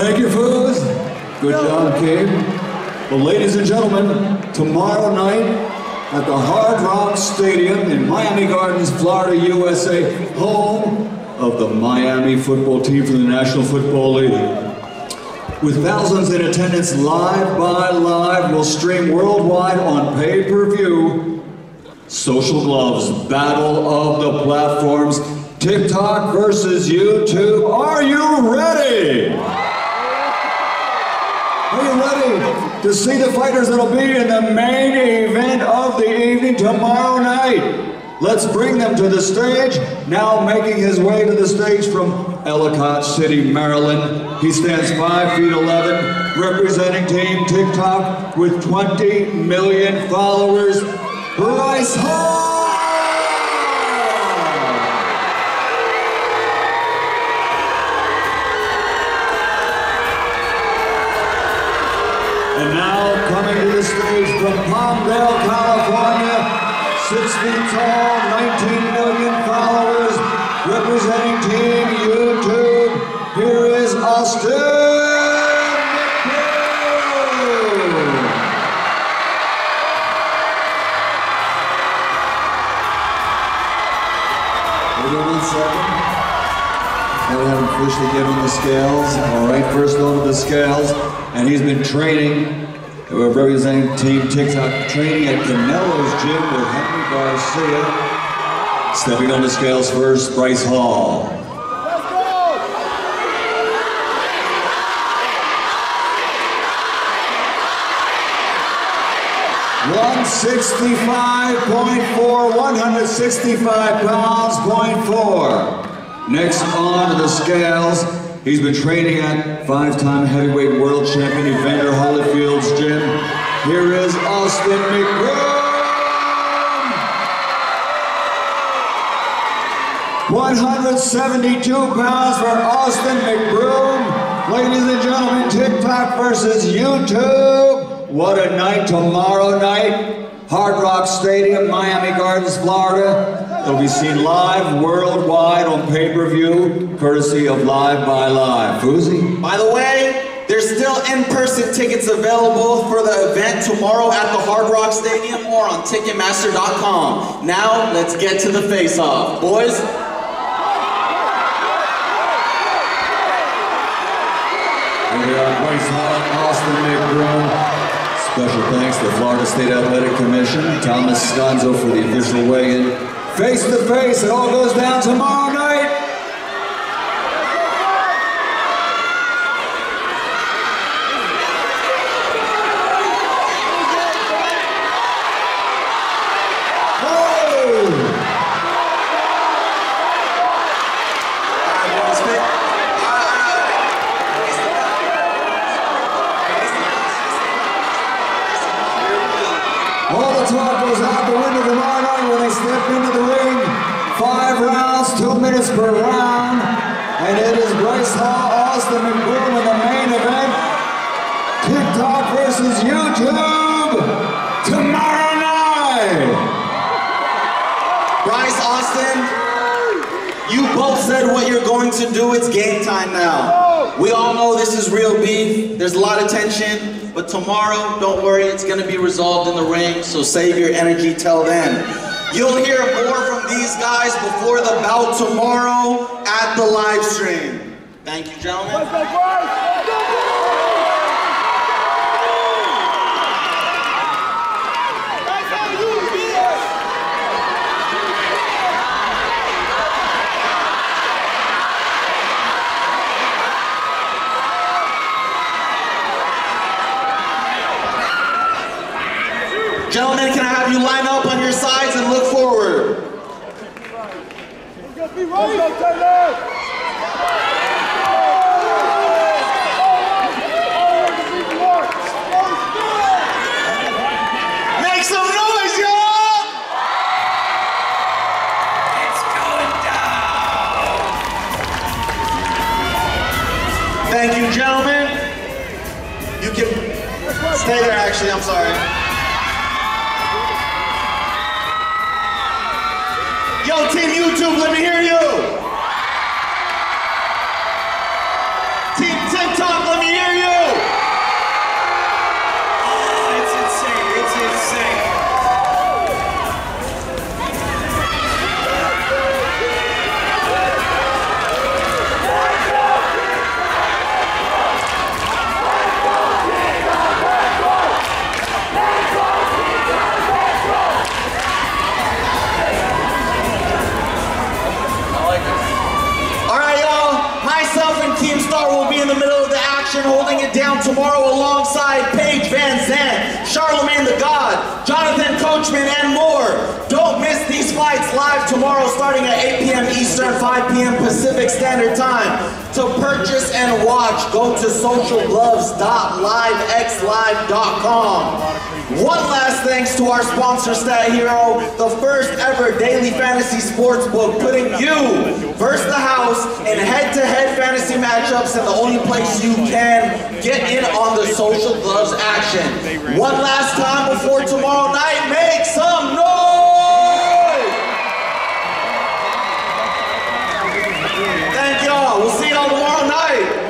Thank you, Foos. Good job, Gabe. Well, ladies and gentlemen, tomorrow night at the Hard Rock Stadium in Miami Gardens, Florida, USA, home of the Miami football team from the National Football League. With thousands in attendance LiveXLive, will stream worldwide on pay-per-view. Social Gloves, Battle of the Platforms, TikTok versus YouTube. Are you ready? Are you ready to see the fighters that'll be in the main event of the evening tomorrow night? Let's bring them to the stage. Now making his way to the stage from Ellicott City, Maryland. He stands 5 feet 11, representing Team TikTok with 20 million followers. Bryce Hall! From Palmdale, California, six feet tall, 19 million followers, representing Team YouTube. Here is Austin officially given the scales. All right, first one of the scales. And he's been training, uh, representing Team TikTok, training at Canelo's gym with Henry Garcia. Stepping on the scales first, Bryce Hall. 165.4, 165 pounds, point four. Next on to the scales, he's been training at five-time heavyweight world champion Evander Holyfield's gym. Here is Austin McBroom. 172 pounds for Austin McBroom. Ladies and gentlemen, TikTok versus YouTube. What a night tomorrow night. Hard Rock Stadium, Miami Gardens, Florida. It'll be seen live worldwide on pay-per-view, courtesy of LiveXLive. Fuzi? By the way, there's still in-person tickets available for the event tomorrow at the Hard Rock Stadium or on Ticketmaster.com. Now, let's get to the face-off. Boys, Here we are, Bryce Hall, Austin McBroom. Special thanks to the Florida State Athletic Commission, Thomas Sconzo for the official weigh-in. Face to face, it all goes down tomorrow night. Oh! All the talk goes out the window tomorrow night when they step into the ring. Five rounds, two minutes per round. And it is Bryce Hall, Austin McBroom in the main event. TikTok versus YouTube tomorrow night. Bryce, Austin, you both said what you're going to do. It's game time now. We all know this is real beef. There's a lot of tension. But tomorrow, don't worry, it's going to be resolved in the ring. So save your energy till then. You'll hear more from these guys before the bout tomorrow at the live stream. Thank you, gentlemen. Gentlemen, can I have you line up on your sides and look forward? Make some noise, y'all! Thank you, gentlemen. You can stay there, actually, I'm sorry. Yo, Team YouTube, let me hear you. Keemstar will be in the middle of the action, holding it down tomorrow alongside Zandt, The God, Jonathan Coachman, and more. Don't miss these fights live tomorrow starting at 8 p.m. Eastern, 5 p.m. Pacific Standard Time. To purchase and watch, go to socialgloves.livexlive.com. One last thanks to our sponsor, Stat Hero, the first ever daily fantasy sports book, putting you versus the house in head-to-head fantasy matchups and the only place you can get in on the social gloves action. One last for tomorrow night. Make some noise! Thank y'all. We'll see y'all tomorrow night.